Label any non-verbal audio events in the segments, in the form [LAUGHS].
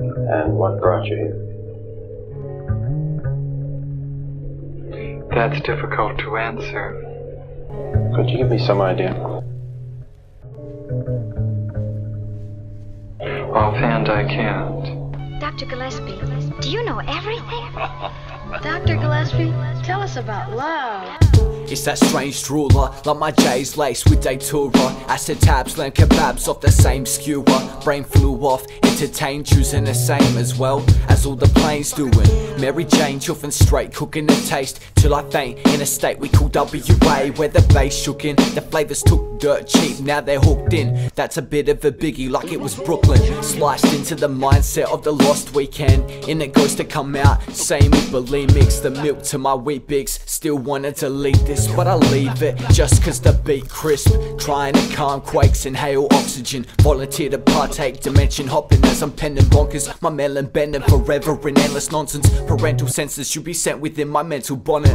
And what brought you here? That's difficult to answer. Could you give me some idea? Offhand, I can't. Dr. Gillespie, do you know everything? [LAUGHS] Dr. Gillespie, tell us about love. It's that strange drooler, like my J's laced with Datura. Acid tabs, lamb kebabs off the same skewer. Brain flew off, entertained, choosing the same as well as all the planes doing. Mary Jane, chuffing straight, cooking the taste till I faint in a state we call WA, where the bass shook in. The flavors took dirt cheap, now they're hooked in. That's a bit of a biggie, like it was Brooklyn. Sliced into the mindset of the lost weekend. In it goes to come out, same with bulimics. The milk to my wheat bigs, still wanted to leave this but I leave it just cause the beat crisp. Trying to calm quakes, inhale oxygen. Volunteer to partake, dimension hopping as I'm penning bonkers. My melon bending forever in endless nonsense. Parental senses should be sent within my mental bonnet.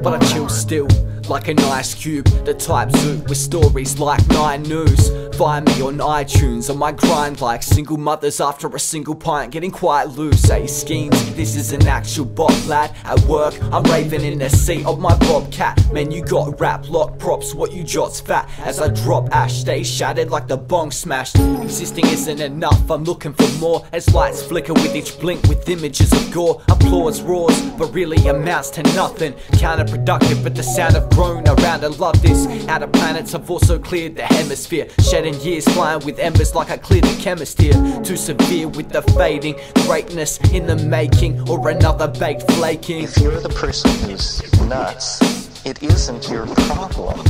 But I chill still, like an ice cube. The type zoo with stories like Nine News. Find me on iTunes on my grind like single mothers after a single pint, getting quite loose. Hey schemes, this is an actual bot lad. At work, I'm raving in the seat of my bobcat. Man, you got rap lock props, what you jot's fat. As I drop ash, stay shattered like the bong smashed. Existing isn't enough, I'm looking for more. As lights flicker with each blink with images of gore. Applause roars, but really amounts to nothing. Counterproductive, but the sound of groan around. I love this. Outer planets have also cleared the hemisphere. Shedding years flying with embers like I cleared the chemist here. Too severe with the fading. Greatness in the making, or another baked flaking. If you're the person who's nuts, it isn't your problem.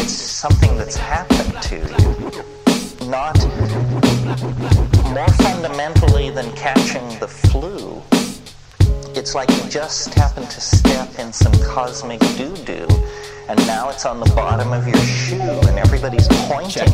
It's something that's happened to you. Not more fundamentally than catching the flu. It's like you just happened to step in some cosmic doo doo, and now it's on the bottom of your shoe, and everybody's pointing.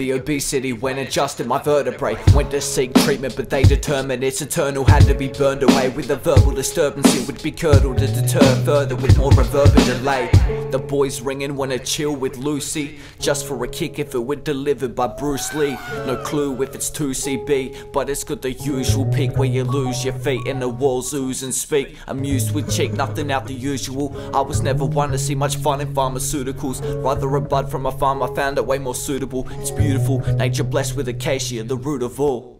The obesity went adjusted my vertebrae. Went to seek treatment, but they determined it's eternal. Had to be burned away with a verbal disturbance. It would be curdled to deter further with more reverb and delay. The boys ringing wanna chill with Lucy. Just for a kick if it were delivered by Bruce Lee. No clue if it's 2CB, but it's got the usual peak where you lose your feet and the walls ooze and speak. Amused with cheek, nothing out the usual. I was never one to see much fun in pharmaceuticals. Rather a bud from a farm, I found it way more suitable. It's beautiful, nature blessed with acacia, the root of all.